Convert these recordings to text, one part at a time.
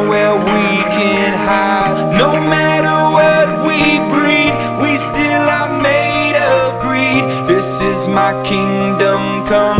nowhere we can hide. No matter what we breed, we still are made of greed. This is my kingdom come,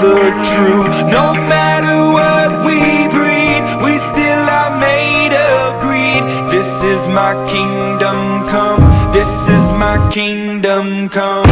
the truth. No matter what we breed, we still are made of greed. This is my kingdom come. This is my kingdom come.